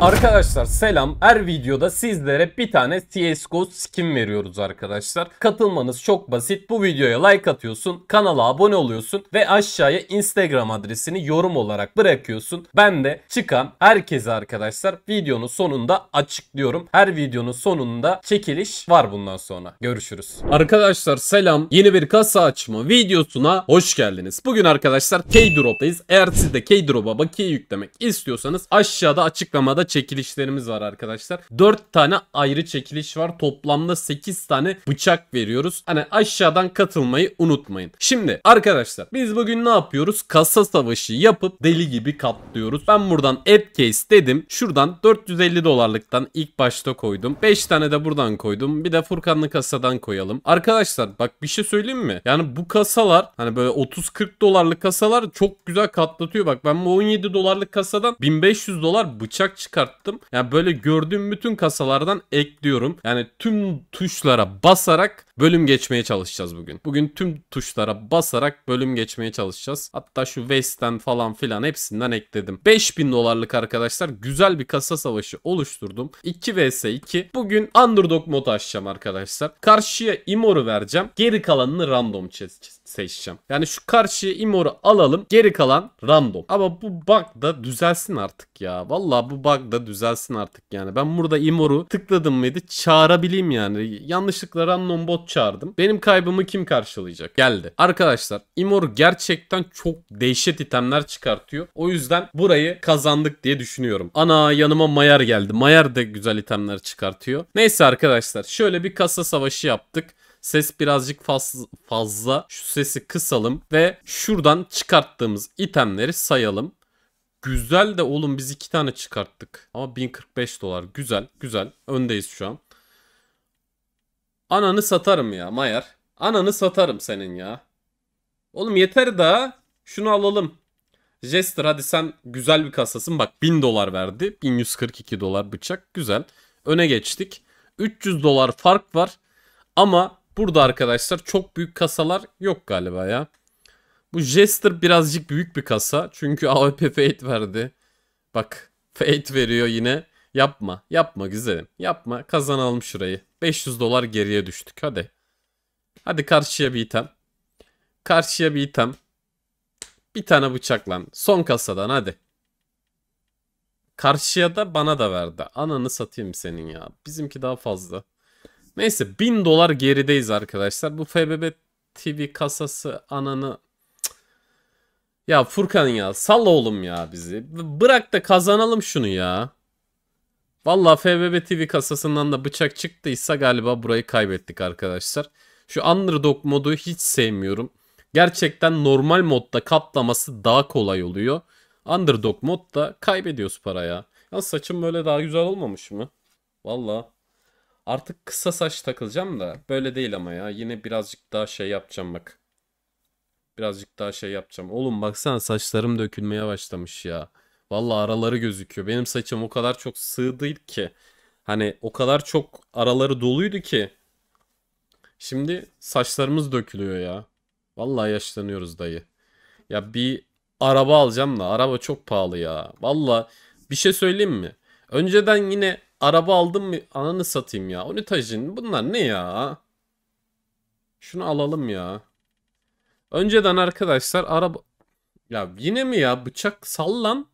Arkadaşlar selam. Her videoda sizlere bir tane CSGO skin veriyoruz arkadaşlar. Katılmanız çok basit. Bu videoya like atıyorsun, kanala abone oluyorsun ve aşağıya Instagram adresini yorum olarak bırakıyorsun. Ben de çıkan herkese arkadaşlar videonun sonunda açıklıyorum. Her videonun sonunda çekiliş var bundan sonra. Görüşürüz. Arkadaşlar selam. Yeni bir kasa açma videosuna hoş geldiniz. Bugün arkadaşlar K-Drop'tayız. Eğer siz de K-Drop'a bakiye yüklemek istiyorsanız aşağıda açıklamada çekilişlerimiz var arkadaşlar. 4 tane ayrı çekiliş var. Toplamda 8 tane bıçak veriyoruz. Hani aşağıdan katılmayı unutmayın. Şimdi arkadaşlar biz bugün ne yapıyoruz? Kasa savaşı yapıp deli gibi katlıyoruz. Ben buradan app case dedim. Şuradan 450 dolarlıktan ilk başta koydum. 5 tane de buradan koydum. Bir de Furkanlı kasadan koyalım. Arkadaşlar bak bir şey söyleyeyim mi? Yani bu kasalar hani böyle 30-40 dolarlık kasalar çok güzel katlatıyor. Bak ben bu 17 dolarlık kasadan 1500 dolar bıçak çıkarttım. Yani böyle gördüğüm bütün kasalardan ekliyorum. Yani tüm tuşlara basarak bölüm geçmeye çalışacağız bugün. Bugün tüm tuşlara basarak bölüm geçmeye çalışacağız. Hatta şu West'ten falan filan hepsinden ekledim. 5000 dolarlık arkadaşlar güzel bir kasa savaşı oluşturdum. 2 vs 2. Bugün underdog modu açacağım arkadaşlar. Karşıya Imor'u vereceğim. Geri kalanını random seçeceğim. Yani şu karşıya Imor'u alalım. Geri kalan random. Ama bu bug da düzelsin artık ya. Vallahi bu bug da düzelsin artık yani. Ben burada Imor'u tıkladım mıydı çağırabileyim yani. Yanlışlıkla random bot çağırdım. Benim kaybımı kim karşılayacak? Geldi. Arkadaşlar Imor gerçekten çok dehşet itemler çıkartıyor. O yüzden burayı kazandık diye düşünüyorum. Ana yanıma Mayar geldi. Mayar da güzel itemler çıkartıyor. Neyse arkadaşlar şöyle bir kasa savaşı yaptık. Ses birazcık faz, fazla. Şu sesi kısalım ve şuradan çıkarttığımız itemleri sayalım. Güzel de oğlum biz iki tane çıkarttık. Ama 1045 dolar. Güzel güzel. Öndeyiz şu an. Ananı satarım ya Mayar. Ananı satarım senin ya. Oğlum yeter daha. Şunu alalım. Jester hadi sen güzel bir kasasın. Bak 1000 dolar verdi. 1142 dolar bıçak. Güzel. Öne geçtik. 300 dolar fark var. Ama burada arkadaşlar çok büyük kasalar yok galiba ya. Bu Jester birazcık büyük bir kasa. Çünkü AWP Fate verdi. Bak Fate veriyor yine. Yapma. Yapma güzelim. Yapma. Kazanalım şurayı. 500 dolar geriye düştük. Hadi. Hadi karşıya bir item. Karşıya bir item. Bir tane bıçak lan. Son kasadan hadi. Karşıya da bana da verdi. Ananı satayım senin ya. Bizimki daha fazla. Neyse 1000 dolar gerideyiz arkadaşlar. Bu FBB TV kasası ananı ya Furkan ya sal oğlum ya bizi. Bırak da kazanalım şunu ya. Valla FBB TV kasasından da bıçak çıktıysa galiba burayı kaybettik arkadaşlar. Şu underdog modu hiç sevmiyorum. Gerçekten normal modda katlaması daha kolay oluyor. Underdog modda kaybediyoruz paraya. Ya saçım böyle daha güzel olmamış mı? Valla. Artık kısa saç takılacağım da böyle değil ama ya. Yine birazcık daha şey yapacağım bak. Birazcık daha şey yapacağım. Oğlum baksana saçlarım dökülmeye başlamış ya. Vallahi araları gözüküyor. Benim saçım o kadar çok sığ ki. Hani o kadar çok araları doluydu ki. Şimdi saçlarımız dökülüyor ya. Vallahi yaşlanıyoruz dayı. Ya bir araba alacağım da araba çok pahalı ya. Vallahi bir şey söyleyeyim mi? Önceden yine araba aldım mı ananı satayım ya. Unitajin bunlar ne ya? Şunu alalım ya. Önceden arkadaşlar araba... Ya yine mi ya bıçak sallan.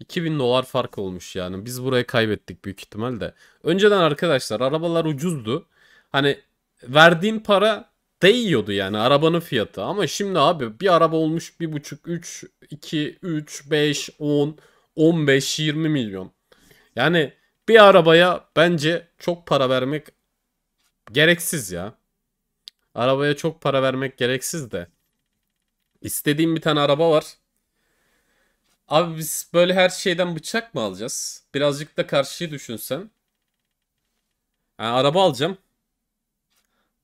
2000 dolar fark olmuş yani. Biz burayı kaybettik büyük ihtimalle. Önceden arkadaşlar arabalar ucuzdu. Hani verdiğin para değiyordu yani arabanın fiyatı. Ama şimdi abi bir araba olmuş 1.5, 3, 2, 3, 5, 10, 15, 20 milyon. Yani bir arabaya bence çok para vermek gereksiz ya. Arabaya çok para vermek gereksiz de. İstediğim bir tane araba var. Abi biz böyle her şeyden bıçak mı alacağız? Birazcık da karşıyı düşünsen. Yani araba alacağım.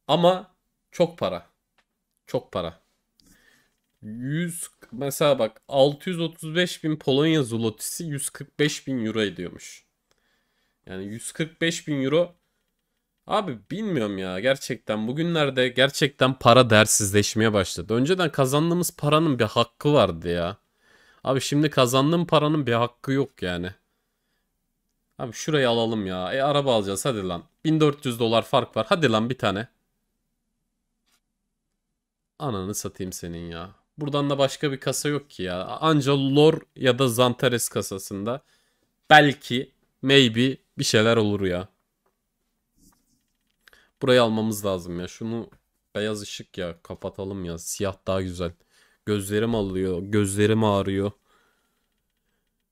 Ama çok para. Çok para. 100 mesela bak 635 bin Polonya zlotisi 145 bin euro ediyormuş. Yani 145 bin euro Abi bilmiyorum ya gerçekten bugünlerde gerçekten para değersizleşmeye başladı. Önceden kazandığımız paranın bir hakkı vardı ya. Abi şimdi kazandığım paranın bir hakkı yok yani. Abi şurayı alalım ya. E araba alacağız hadi lan. 1400 dolar fark var. Hadi lan bir tane. Ananı satayım senin ya. Buradan da başka bir kasa yok ki ya. Anca Lor ya da Zantares kasasında. Belki, maybe bir şeyler olur ya. Burayı almamız lazım ya. Şunu beyaz ışık ya. Kapatalım ya. Siyah daha güzel. Gözlerim alıyor. Gözlerim ağrıyor.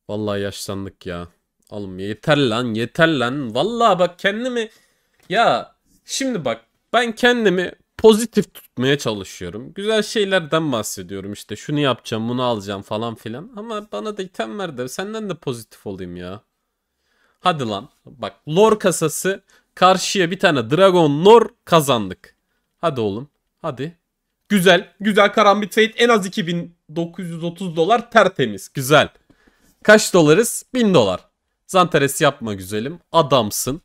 Vallahi yaşlandık ya. Oğlum yeter lan yeter lan. Vallahi bak kendimi ya şimdi bak ben kendimi pozitif tutmaya çalışıyorum. Güzel şeylerden bahsediyorum işte şunu yapacağım bunu alacağım falan filan. Ama bana da item ver de senden de pozitif olayım ya. Hadi lan bak lore kasası karşıya bir tane dragon lore kazandık. Hadi oğlum hadi. Güzel güzel karambit fate en az 2930 dolar tertemiz güzel. Kaç dolarız? 1000 dolar. Zantares yapma güzelim. Adamsın.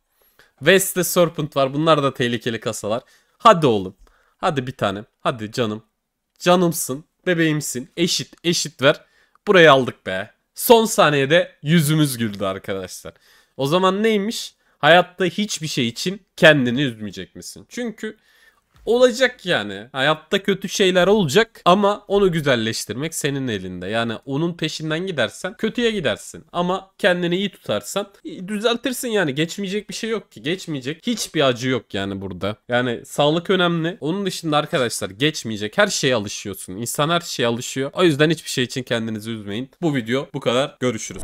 West'te Serpent var. Bunlar da tehlikeli kasalar. Hadi oğlum. Hadi bir tanem. Hadi canım. Canımsın. Bebeğimsin. Eşit. Eşit ver. Burayı aldık be. Son saniyede yüzümüz güldü arkadaşlar. O zaman neymiş? Hayatta hiçbir şey için kendini üzmeyecek misin? Çünkü olacak yani. Hayatta kötü şeyler olacak ama onu güzelleştirmek senin elinde. Yani onun peşinden gidersen kötüye gidersin. Ama kendini iyi tutarsan düzeltirsin yani. Geçmeyecek bir şey yok ki. Geçmeyecek hiçbir acı yok yani burada. Yani sağlık önemli. Onun dışında arkadaşlar geçmeyecek her şeye alışıyorsun. İnsan her şeye alışıyor. O yüzden hiçbir şey için kendinizi üzmeyin. Bu video bu kadar. Görüşürüz.